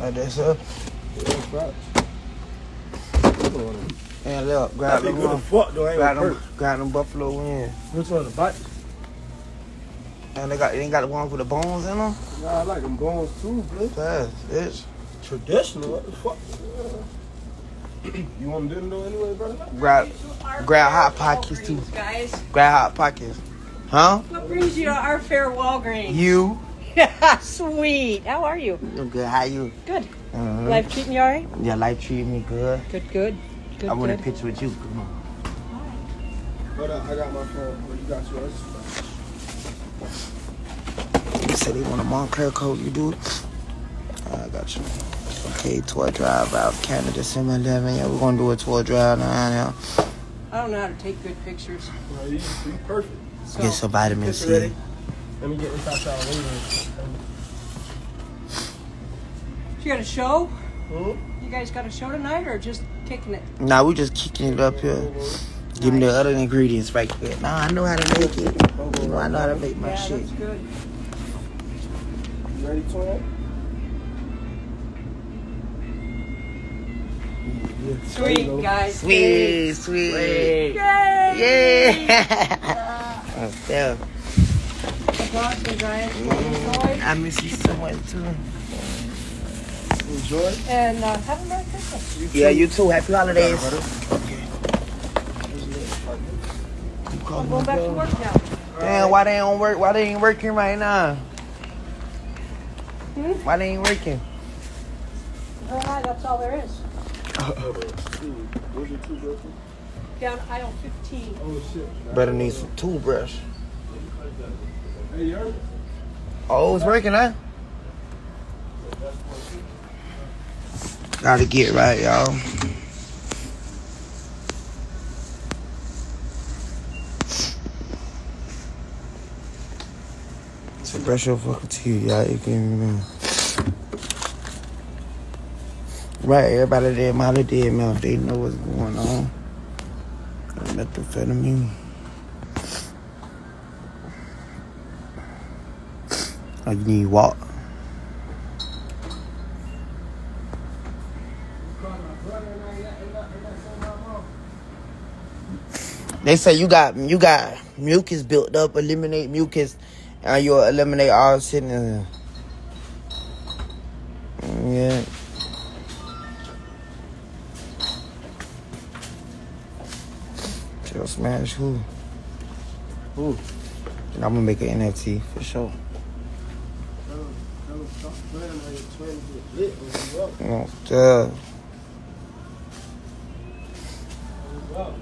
Like that, sir. And look, That grab be them, good fuck though. Grab them, grab them buffalo wings. Which one? The bite? And they got, they ain't got the ones with the bones in them. Nah, I like them bones too, bitch. Fast, bitch. Traditional. What the fuck? you want to do them though anyway, brother? Grab, grab hot pockets too. Guys, Grab hot pockets. Huh? what brings you to our fair Walgreens? You? Sweet. How are you? I'm good. How are you? Good. Uh-huh. Life treating you all right? Yeah, life treating me good. Good, good. Good, I want a good. picture with you. Come on. Hold up, I got my phone. Oh, you got yours? You said they want a Moncler coat. You do it? I got you. Okay, tour drive out Canada, December 11. Yeah, we're gonna do a tour drive now. now. I don't know how to take good pictures. No, you, you perfect. So, Get some vitamin C. ready? Let me get this out y'all later. you got a show? Hmm? You guys got a show tonight or just kicking it? Nah, we just kicking it up here. Give me the other ingredients right there. Nah, I know how to make it. You know, I know how to make my yeah, shit. that's good. You ready, twin? Sweet, guys. Sweet, sweet. Yay! Yeah. That's dope. Dogs and giants will enjoy. I miss you so much too. Enjoy. And uh, have a Merry Christmas. Yeah, you too. Happy holidays. I'm going back to work now. Damn, why they don't work? Why they ain't working right now? Hmm? Why they ain't working? All right, that's all there is. Where's your toothbrush? Down aisle 15. Oh shit. Better need some toothbrush. Oh, it's working, huh? Gotta get right, y'all. So brush your fucking teeth, y'all. You can remember. Right, everybody there, Molly dead mouth. They know what's going on. Methamphetamine. Oh, you need walk. They say you got you got mucus built up. Eliminate mucus, and you'll eliminate all sickness. Yeah. She'll smash who? Who? And I'm gonna make an NFT for sure. Tell him, tell him, stop playing on your twin get lit when you up. You know, duh. When you up.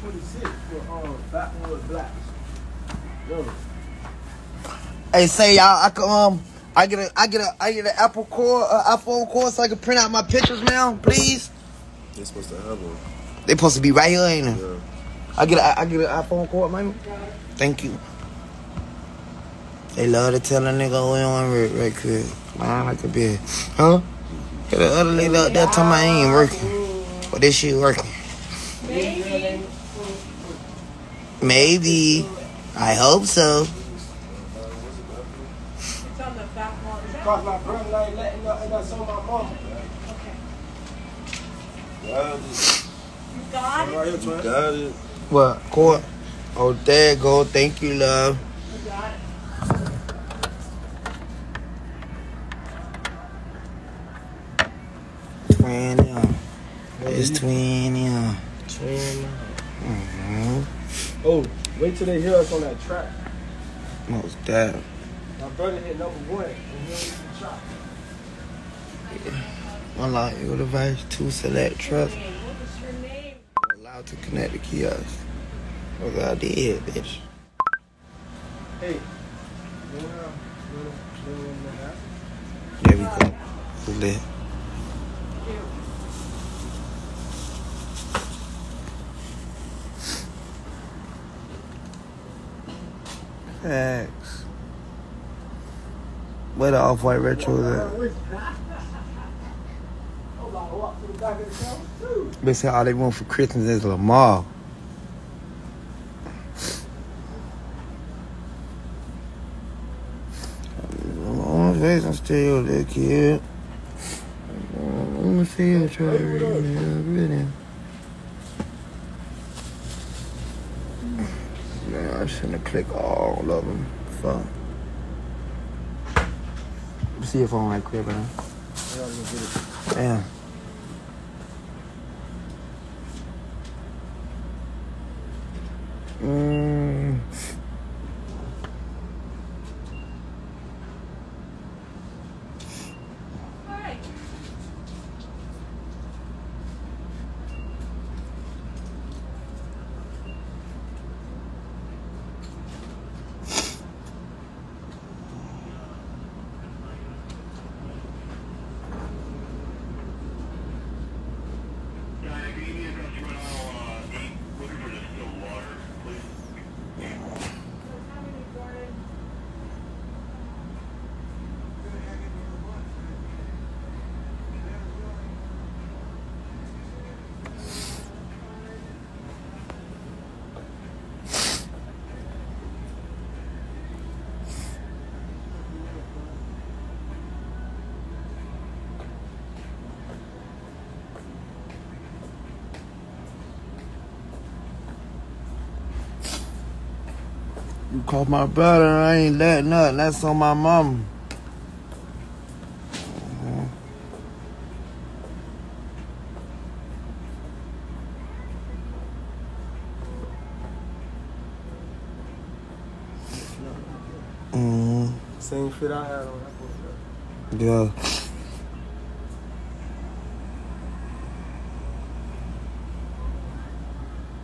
Twenty-six for um, Backwood Blacks. Yo, Hey, say y'all, I can um, I get a, I get a, I get an Apple core, uh, iPhone core, so I can print out my pictures now, please. They're supposed to have one. They supposed to be right here, ain't they? Yeah. I get a, I get an iPhone Core, man. Thank you. They love to tell a nigga we on right, right quick. Man, like a bitch. Huh? Get the other lady out there talking about I ain't working. But this shit working. Maybe. Maybe. I hope so. It's on the back wall. Is that cause my brother ain't letting nothing that's on my mom. Got you got it? Right. Got it. What? Cord? Oh, there you go. Thank you, love. You got it. Twin, yeah. It's twin, uh. yeah. Twin. Mm-hmm. Oh, wait till they hear us on that track. Most that. My brother hit number one. And he don't even try. Unlock your device to select trust. Hey, what was your name? Allowed to connect the kiosk. What I did, bitch. Hey. There we go. Lit. Facts. Where the off white retro is at? They say all they want for Christmas is Lamar. I'm still that kid. See you try to read it. Man, I shouldn't have clicked all of them. Fuck. See if phone right quick, man. Damn. Mm. Called my brother, I ain't letting up. That's on my mom. Mm, Same fit I had on that boy. yeah.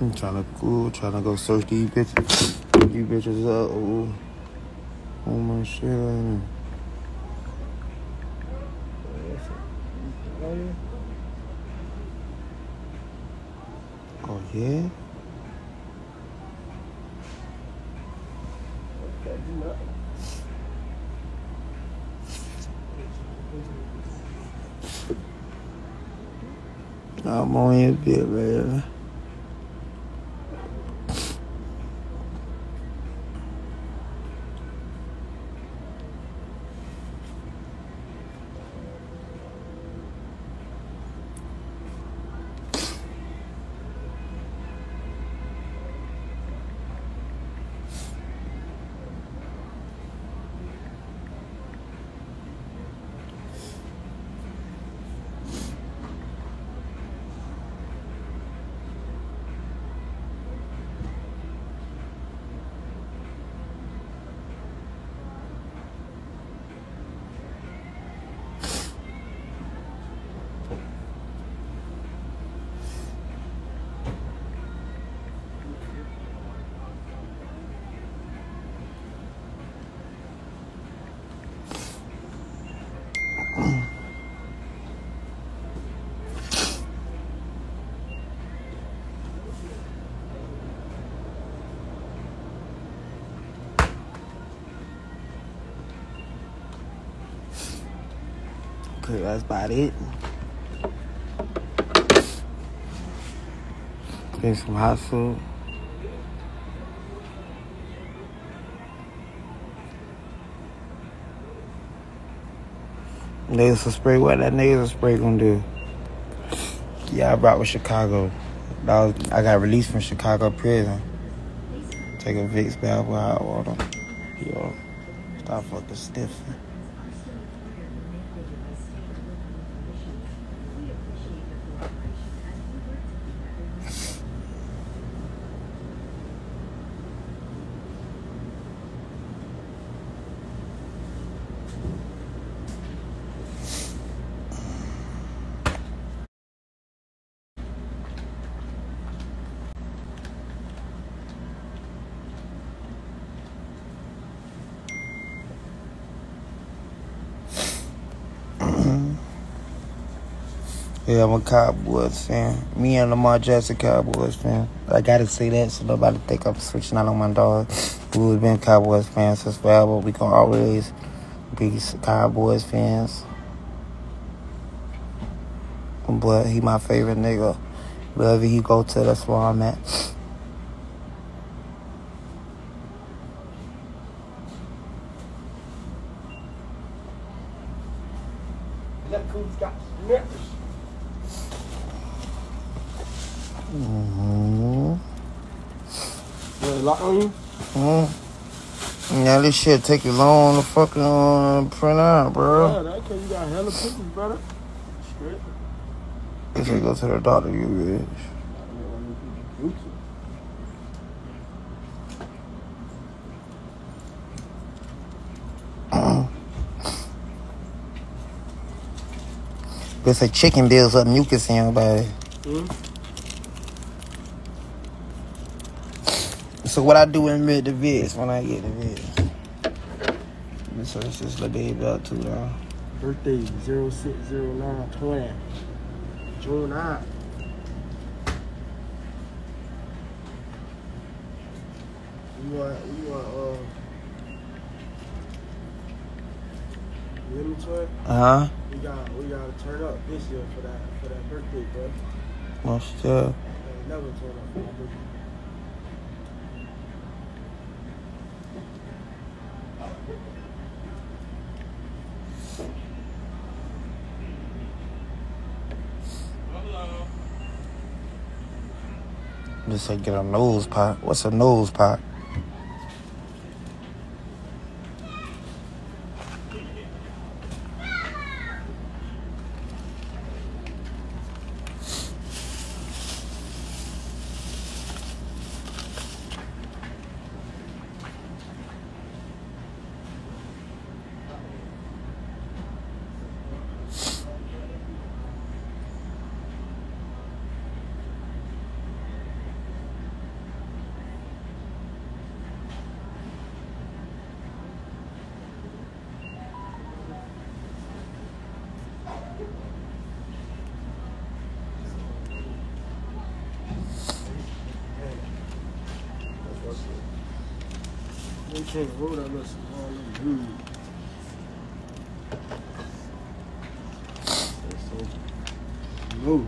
I'm trying to cool, trying to go search these bitches. These bitches up. Ooh. Oh my shit. Oh yeah? I'm on your bit, man. That's about it. Get some hot soup. Nasal spray, what that nasal spray gonna do? Yeah, I brought with Chicago. Was, I got released from Chicago prison. Take a Vicks bath with hot water. Yo, stop fucking stiffing. Yeah, I'm a Cowboys fan. Me and Lamar Jackson Cowboys fan. I gotta say that so nobody think I'm switching out on my dog. We've been Cowboys fans since forever. We gonna always be Cowboys fans. But he my favorite nigga. Wherever he go to, that's where I'm at. That cool's got nippers. Mm-hmm. Yeah, lock on you? Mm. Yeah, this shit take you long to fucking uh, print out, bro. Yeah, that cause you got hella pictures, brother. Straight. If you go to the doctor, you rich. It's a chicken builds up mucus in your body. Hmm? So what I do in mid the vids when I get the vids. Let me search this little baby up too now. Birthday 060920. June 9. You want, we want, uh, lemon twin? Uh huh. We got, we got to turn up this year for that, for that birthday, bro. Most stuff. Ain't never turn up for my birthday. Just say get a nose pot. What's a nose pot? They can't roll that little small little dude. That's so low.